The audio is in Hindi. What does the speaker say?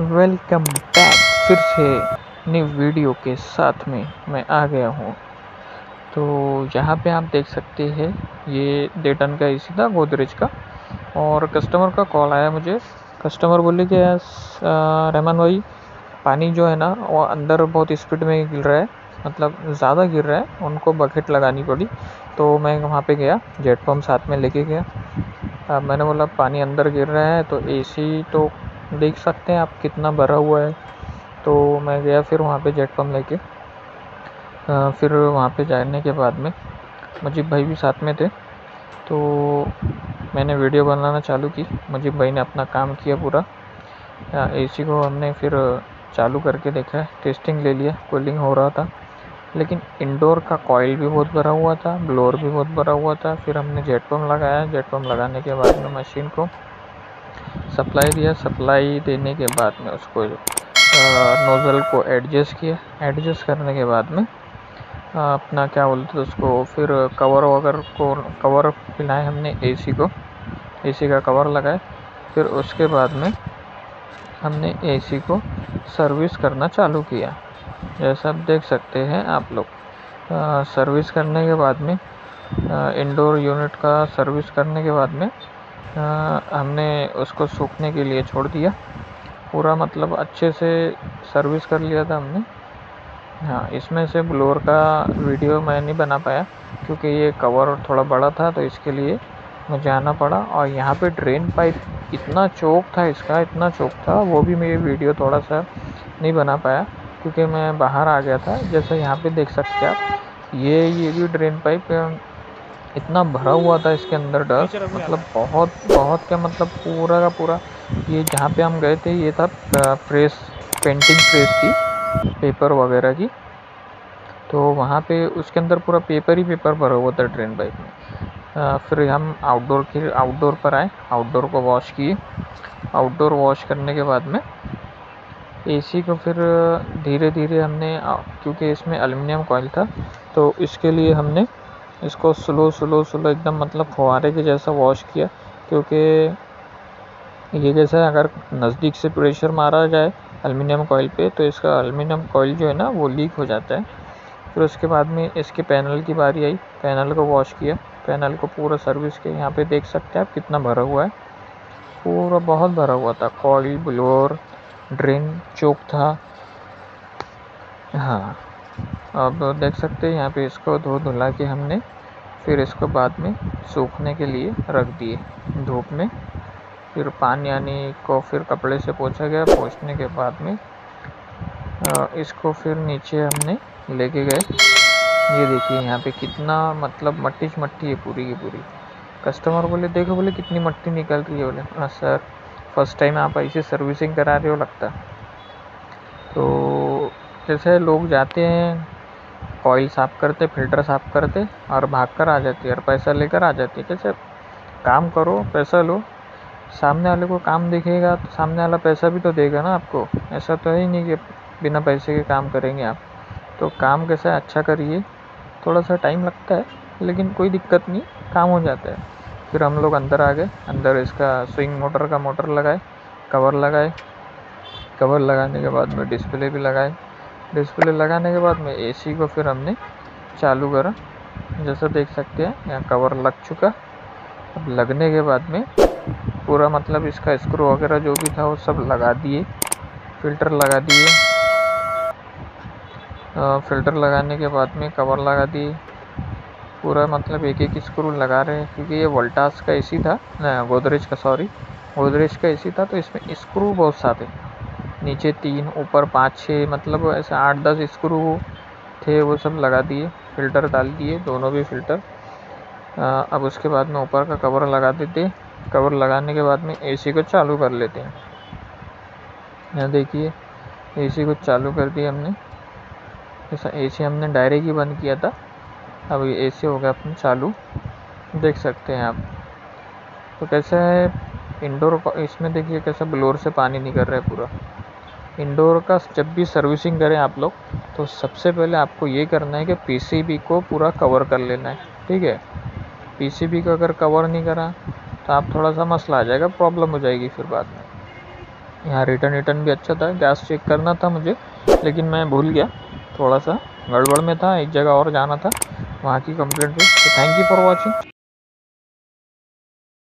वेलकम बैक फिर से न्यू वीडियो के साथ में मैं आ गया हूँ। तो यहाँ पे आप देख सकते हैं, ये डेटन का एसी था, गोदरेज का। और कस्टमर का कॉल आया मुझे। कस्टमर बोले कि रहमान भाई, पानी जो है ना, वो अंदर बहुत स्पीड में गिर रहा है मतलब ज़्यादा गिर रहा है, उनको बकेट लगानी पड़ी। तो मैं वहाँ पे गया जेट पम्प साथ में लेके गया। अब मैंने बोला, पानी अंदर गिर रहा है तो एसी तो देख सकते हैं आप कितना भरा हुआ है। तो मैं गया फिर वहाँ पे जेट पम्प लेके। फिर वहाँ पे जाने के बाद में मुजीब भाई भी साथ में थे। तो मैंने वीडियो बनाना चालू की। मुजीब भाई ने अपना काम किया पूरा। एसी को हमने फिर चालू करके देखा टेस्टिंग ले लिया। कूलिंग हो रहा था। लेकिन इंडोर का कॉयल भी बहुत भरा हुआ था। ब्लोअर भी बहुत भरा हुआ था। फिर हमने जेट पम्प लगाया। जेट पम्प लगाने के बाद में मशीन को सप्लाई दिया। सप्लाई देने के बाद में उसको नोज़ल को एडजस्ट किया। एडजस्ट करने के बाद में अपना क्या बोलते थे उसको, फिर कवर वगैरह को कवर पिलाए हमने एसी को। एसी का कवर लगाए फिर उसके बाद में हमने एसी को सर्विस करना चालू किया। जैसा आप देख सकते हैं आप लोग सर्विस करने के बाद में इंडोर यूनिट का सर्विस करने के बाद में हमने उसको सूखने के लिए छोड़ दिया। पूरा मतलब अच्छे से सर्विस कर लिया था हमने। हाँ इसमें से ब्लोअर का वीडियो मैं नहीं बना पाया, क्योंकि ये कवर थोड़ा बड़ा था तो इसके लिए मुझे आना पड़ा। और यहाँ पे ड्रेन पाइप इतना चौक था इसका, इतना चौक था, वो भी मैं वीडियो थोड़ा सा नहीं बना पाया, क्योंकि मैं बाहर आ गया था। जैसे यहाँ पे देख सकते आप, ये ये भी ड्रेन पाइप इतना भरा हुआ था इसके अंदर डस्ट मतलब बहुत बहुत क्या मतलब पूरा का पूरा। ये जहाँ पे हम गए थे ये था प्रेस पेंटिंग प्रेस थी पेपर वगैरह की। तो वहाँ पे उसके अंदर पूरा पेपर ही पेपर भरा हुआ था ट्रेन बाइक में। फिर हम आउटडोर के आउटडोर पर आए आउटडोर को वॉश किए। आउटडोर वॉश करने के बाद में एसी को फिर धीरे धीरे हमने क्योंकि इसमें एलुमिनियम कॉइल था तो इसके लिए हमने इसको स्लो स्लो स्लो एकदम मतलब फुहारे के जैसा वॉश किया, क्योंकि ये जैसा अगर नज़दीक से प्रेशर मारा जाए एलुमिनियम कॉइल पे तो इसका एलुमिनियम कॉइल जो है ना, वो लीक हो जाता है। फिर उसके बाद में इसके पैनल की बारी आई पैनल को वॉश किया। पैनल को पूरा सर्विस किया। यहाँ पे देख सकते हैं आप कितना भरा हुआ है। पूरा बहुत भरा हुआ था। कॉइल ब्लोअर ड्रेन चौक था। हाँ। अब देख सकते हैं, यहाँ पे इसको धो धुला के हमने फिर इसको बाद में सूखने के लिए रख दिए, धूप में। फिर पानी यानी को फिर कपड़े से पोछा गया, पोछने के बाद में इसको फिर नीचे हमने लेके गए। ये देखिए, यहाँ पे कितना मतलब मट्टी मट्टी है पूरी की पूरी। कस्टमर बोले, देखो बोले, कितनी मट्टी निकल रही है। बोले हाँ सर, फ़र्स्ट टाइम आप ऐसे सर्विसिंग करा रहे हो लगता। तो जैसे लोग जाते हैं ऑयल साफ़ करते फ़िल्टर साफ़ करते और भाग कर आ जाती है और पैसा लेकर आ जाती है। कैसे काम करो, पैसा लो। सामने वाले को काम दिखेगा तो सामने वाला पैसा भी तो देगा ना आपको। ऐसा तो है ही नहीं कि बिना पैसे के काम करेंगे आप। तो काम कैसा अच्छा करिए। थोड़ा सा टाइम लगता है, लेकिन कोई दिक्कत नहीं, काम हो जाता है। फिर हम लोग अंदर आ गए। अंदर इसका स्विंग मोटर का मोटर लगाए कवर लगाए। कवर लगाने के बाद में डिस्प्ले भी लगाए। डिस्प्ले लगाने के बाद में एसी को फिर हमने चालू करा। जैसा देख सकते हैं, यहाँ कवर लग चुका। अब लगने के बाद में पूरा मतलब इसका स्क्रू वगैरह जो भी था, वो सब लगा दिए। फ़िल्टर लगा दिए। फ़िल्टर लगाने के बाद में कवर लगा दिए। पूरा मतलब एक एक स्क्रू लगा रहे हैं, क्योंकि ये वोल्टास का एसी था। गोदरेज का सॉरी गोदरेज का एसी था तो इसमें स्क्रू बहुत सारे नीचे तीन, ऊपर पाँच छः मतलब ऐसे आठ, दस स्क्रू थे, वो सब लगा दिए फ़िल्टर डाल दिए, दोनों भी फ़िल्टर अब उसके बाद में ऊपर का कवर लगा देते। कवर लगाने के बाद में एसी को चालू कर लेते हैं। यहाँ देखिए एसी को चालू कर दिया हमने। ऐसा एसी हमने डायरेक्ट ही बंद किया था। अब ये एसी हो गया अपने चालू। देख सकते हैं आप। तो कैसा है? इंडोर इसमें देखिए कैसा ब्लोर से पानी निकल रहा है पूरा। इंडोर का जब भी सर्विसिंग करें आप लोग तो सबसे पहले आपको ये करना है कि पीसीबी को पूरा कवर कर लेना है, ठीक है? पीसीबी को अगर कवर नहीं करा तो आप थोड़ा सा मसला आ जाएगा प्रॉब्लम हो जाएगी फिर बाद में। यहाँ रिटर्न रिटर्न भी अच्छा था गैस चेक करना था मुझे, लेकिन मैं भूल गया, थोड़ा सा गड़बड़ में था, एक जगह और जाना था, वहाँ की कंप्लेंट पे तो थैंक यू फॉर वॉचिंग